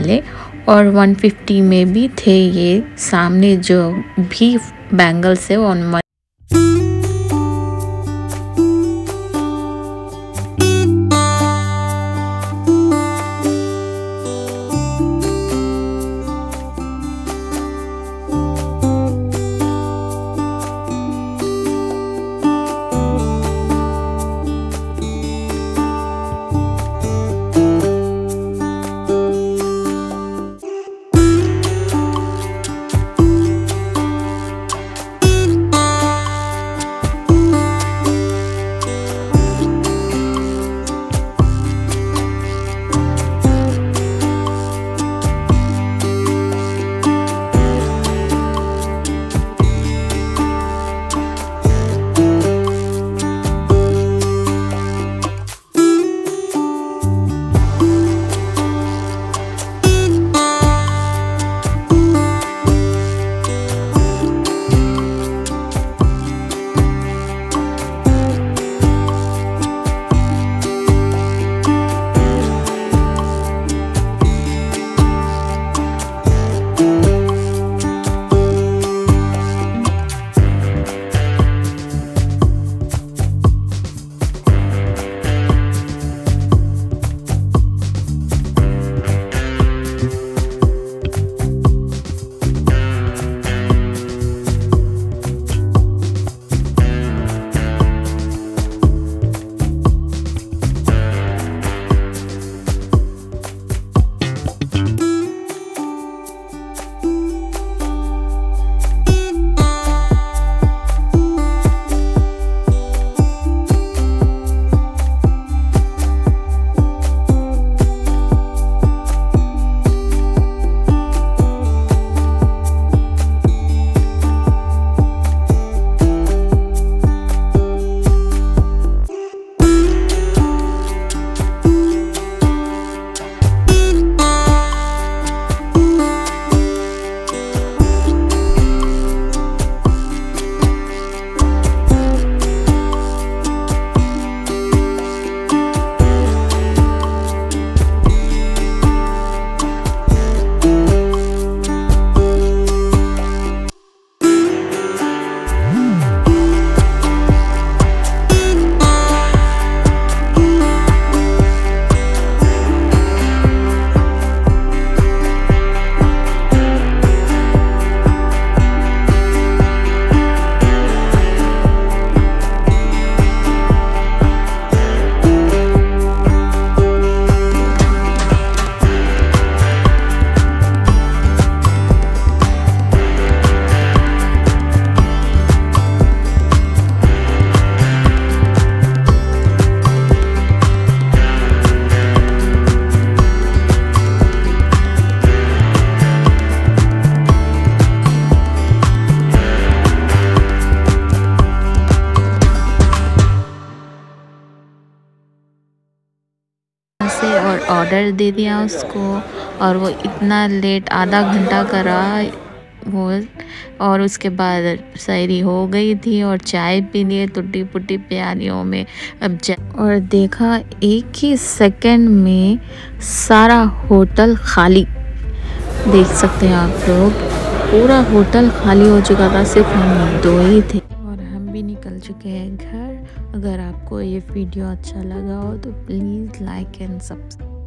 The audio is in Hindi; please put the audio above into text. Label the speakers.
Speaker 1: वाले और 150 में भी थे ये सामने जो भी बैंगल्स है वो ऑर्डर दे दिया उसको और वो इतना लेट आधा घंटा करा वो और उसके बाद शायरी हो गई थी और चाय पी लिए टुट्टी पुट्टी प्यालियों में। अब और देखा एक ही सेकंड में सारा होटल खाली। देख सकते हैं आप लोग, पूरा होटल खाली हो चुका था, सिर्फ़ हम दो ही थे। और हम भी निकल चुके हैं घर। अगर आपको ये वीडियो अच्छा लगा हो तो प्लीज़ लाइक एंड सब्सक्राइब.